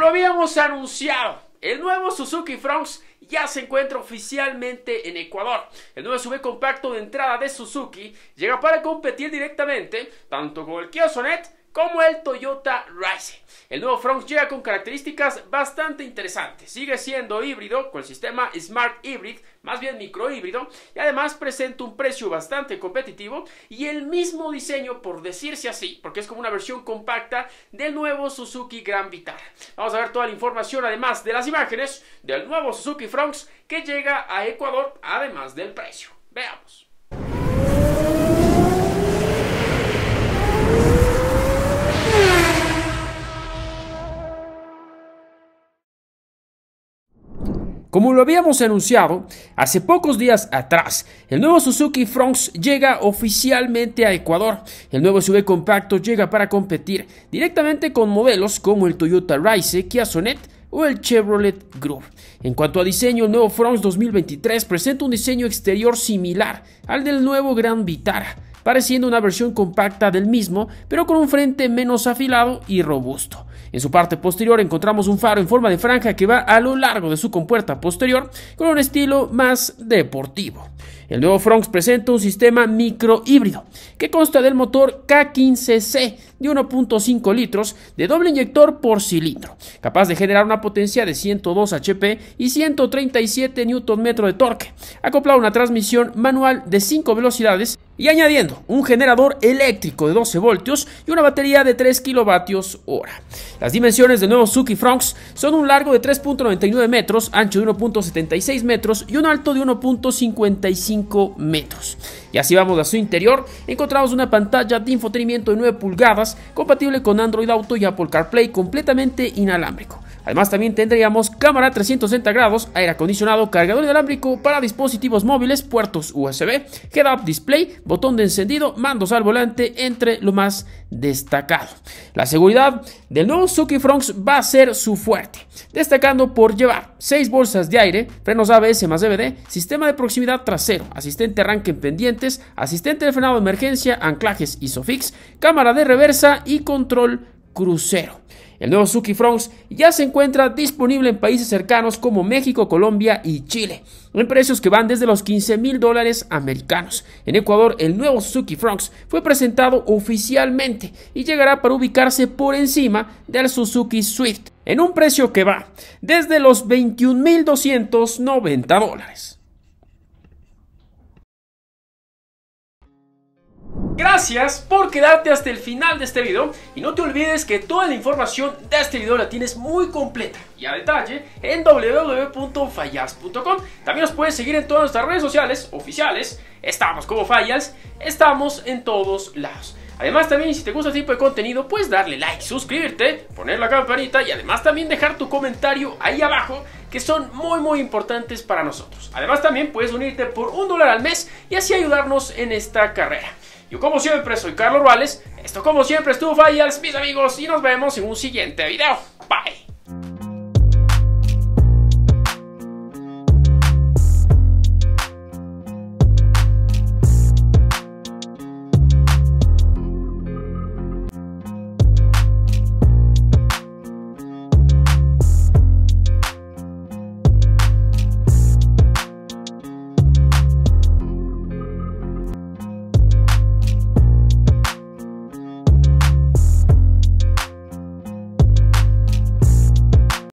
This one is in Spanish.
habíamos anunciado, el nuevo Suzuki Fronx ya se encuentra oficialmente en Ecuador. El nuevo SUV compacto de entrada de Suzuki llega para competir directamente tanto con el Kia Sonet como el Toyota Rise. El nuevo Fronx llega con características bastante interesantes. Sigue siendo híbrido con el sistema Smart Hybrid, más bien microhíbrido, y además presenta un precio bastante competitivo y el mismo diseño, por decirse así, porque es como una versión compacta del nuevo Suzuki Gran Vitara. Vamos a ver toda la información, además de las imágenes del nuevo Suzuki Fronx que llega a Ecuador, además del precio. Veamos. Como lo habíamos anunciado hace pocos días atrás, el nuevo Suzuki Fronx llega oficialmente a Ecuador. El nuevo SUV compacto llega para competir directamente con modelos como el Toyota Rise, Kia Sonet o el Chevrolet Groove. En cuanto a diseño, el nuevo Fronx 2023 presenta un diseño exterior similar al del nuevo Gran Vitara pareciendo una versión compacta del mismo, pero con un frente menos afilado y robusto. En su parte posterior encontramos un faro en forma de franja que va a lo largo de su compuerta posterior con un estilo más deportivo. El nuevo Fronx presenta un sistema micro híbrido que consta del motor K15C de 1.5 litros de doble inyector por cilindro, capaz de generar una potencia de 102 HP y 137 Nm de torque, acoplado a una transmisión manual de 5 velocidades y añadiendo un generador eléctrico de 12 voltios y una batería de 3 kilovatios hora. Las dimensiones del nuevo Suzuki Fronx son un largo de 3.99 metros, ancho de 1.76 metros y un alto de 1.55 metros. Y así vamos a su interior, encontramos una pantalla de infotenimiento de 9 pulgadas compatible con Android Auto y Apple CarPlay completamente inalámbrico. Además también tendríamos cámara 360 grados, aire acondicionado, cargador inalámbrico para dispositivos móviles, puertos USB, head-up display, botón de encendido, mandos al volante, entre lo más destacado. La seguridad del nuevo Suzuki Fronx va a ser su fuerte, destacando por llevar 6 bolsas de aire, frenos ABS más DVD, sistema de proximidad trasero, asistente arranque en pendientes, asistente de frenado de emergencia, anclajes ISOFIX, cámara de reversa y control crucero. El nuevo Suzuki Fronx ya se encuentra disponible en países cercanos como México, Colombia y Chile, en precios que van desde los 15 mil dólares americanos. En Ecuador, el nuevo Suzuki Fronx fue presentado oficialmente y llegará para ubicarse por encima del Suzuki Swift, en un precio que va desde los 21.290 dólares. Gracias por quedarte hasta el final de este video y no te olvides que toda la información de este video la tienes muy completa y a detalle en www.fallas.com. También nos puedes seguir en todas nuestras redes sociales oficiales, estamos como Fallas, estamos en todos lados. Además también si te gusta este tipo de contenido puedes darle like, suscribirte, poner la campanita y además también dejar tu comentario ahí abajo que son muy muy importantes para nosotros. Además también puedes unirte por un dólar al mes y así ayudarnos en esta carrera. Yo como siempre soy Carlos Ruales, esto como siempre estuvo Fallas, mis amigos, y nos vemos en un siguiente video. Bye.